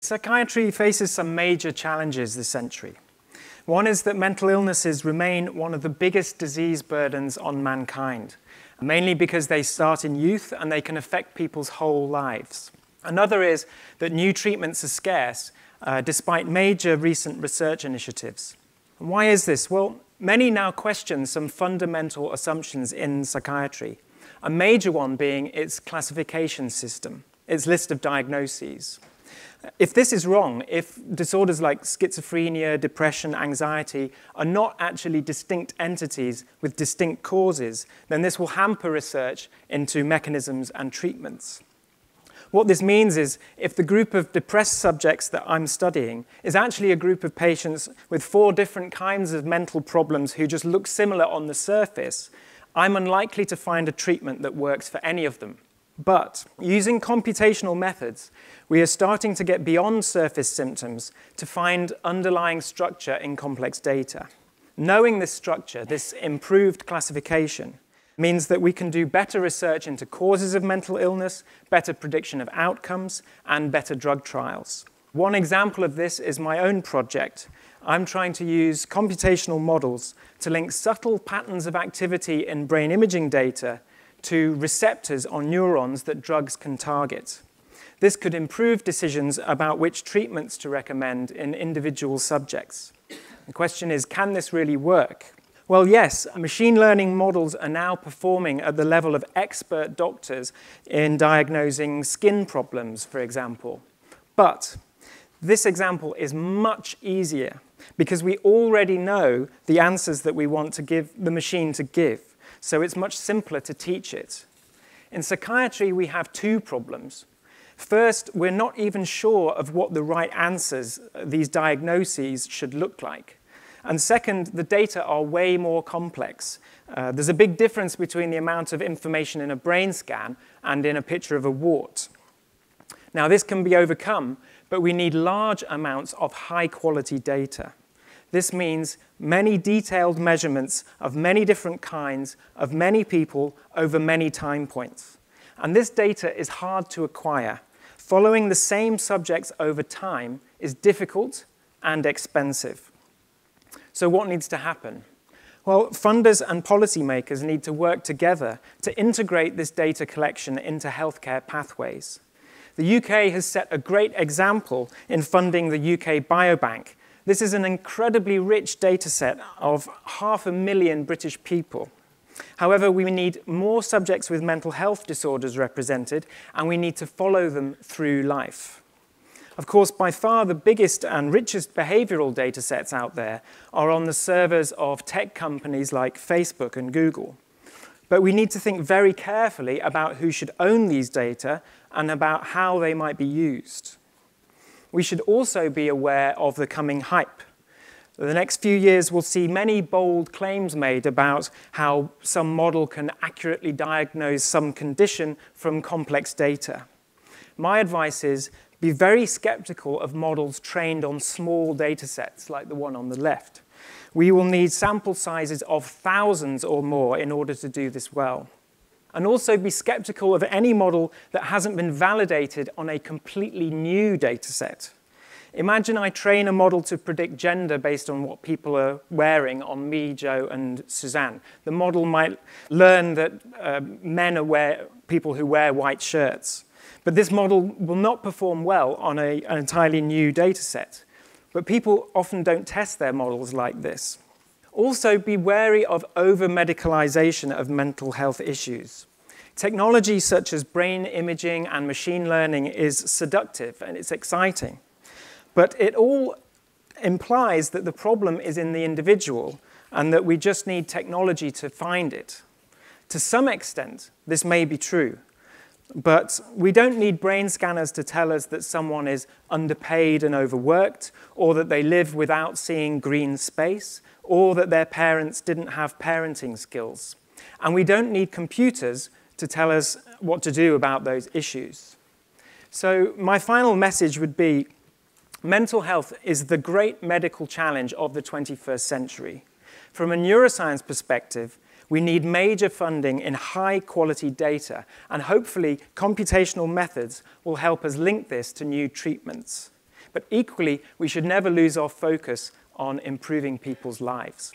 Psychiatry faces some major challenges this century. One is that mental illnesses remain one of the biggest disease burdens on mankind, mainly because they start in youth and they can affect people's whole lives. Another is that new treatments are scarce, uh, despite major recent research initiatives. Why is this? Well, many now question some fundamental assumptions in psychiatry, a major one being its classification system, its list of diagnoses. If this is wrong, if disorders like schizophrenia, depression, anxiety are not actually distinct entities with distinct causes, then this will hamper research into mechanisms and treatments. What this means is if the group of depressed subjects that I'm studying is actually a group of patients with four different kinds of mental problems who just look similar on the surface, I'm unlikely to find a treatment that works for any of them. But using computational methods, we are starting to get beyond surface symptoms to find underlying structure in complex data. Knowing this structure, this improved classification, means that we can do better research into causes of mental illness, better prediction of outcomes, and better drug trials. One example of this is my own project. I'm trying to use computational models to link subtle patterns of activity in brain imaging data to receptors on neurons that drugs can target. This could improve decisions about which treatments to recommend in individual subjects. The question is, can this really work? Well, yes, machine learning models are now performing at the level of expert doctors in diagnosing skin problems, for example. But this example is much easier because we already know the answers that we want to give the machine to give so it's much simpler to teach it. In psychiatry, we have two problems. First, we're not even sure of what the right answers, uh, these diagnoses, should look like. And second, the data are way more complex. Uh, there's a big difference between the amount of information in a brain scan and in a picture of a wart. Now, this can be overcome, but we need large amounts of high quality data. This means many detailed measurements of many different kinds of many people over many time points. And this data is hard to acquire. Following the same subjects over time is difficult and expensive. So, what needs to happen? Well, funders and policymakers need to work together to integrate this data collection into healthcare pathways. The UK has set a great example in funding the UK Biobank this is an incredibly rich data set of half a million British people. However, we need more subjects with mental health disorders represented, and we need to follow them through life. Of course, by far the biggest and richest behavioral data sets out there are on the servers of tech companies like Facebook and Google. But we need to think very carefully about who should own these data and about how they might be used we should also be aware of the coming hype. The next few years will see many bold claims made about how some model can accurately diagnose some condition from complex data. My advice is be very skeptical of models trained on small data sets like the one on the left. We will need sample sizes of thousands or more in order to do this well and also be skeptical of any model that hasn't been validated on a completely new data set. Imagine I train a model to predict gender based on what people are wearing on me, Joe, and Suzanne. The model might learn that uh, men are wear, people who wear white shirts. But this model will not perform well on a, an entirely new data set. But people often don't test their models like this. Also, be wary of over medicalization of mental health issues. Technology such as brain imaging and machine learning is seductive and it's exciting. But it all implies that the problem is in the individual and that we just need technology to find it. To some extent, this may be true. But we don't need brain scanners to tell us that someone is underpaid and overworked, or that they live without seeing green space, or that their parents didn't have parenting skills. And we don't need computers to tell us what to do about those issues. So, my final message would be mental health is the great medical challenge of the 21st century. From a neuroscience perspective, we need major funding in high quality data, and hopefully, computational methods will help us link this to new treatments. But equally, we should never lose our focus on improving people's lives.